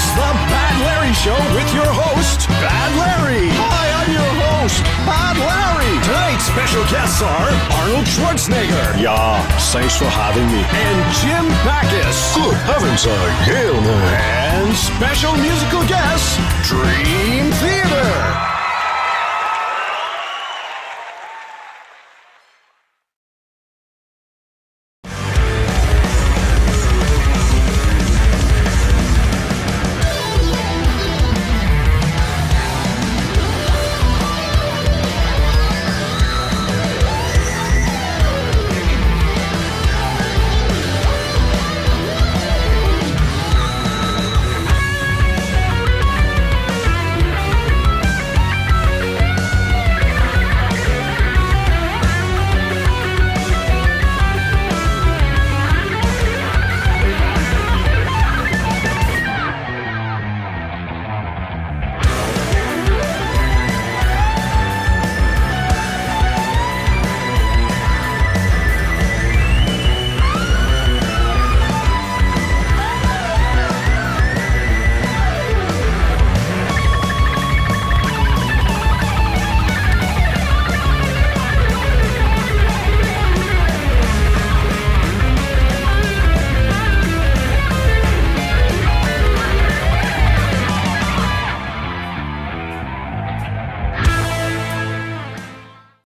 It's the Bad Larry Show with your host, Bad Larry. Hi, I'm your host, Bad Larry. Tonight's special guests are Arnold Schwarzenegger. Yeah, thanks for having me. And Jim Backus. Good heavens, I hail And special musical guest, Dream Theater.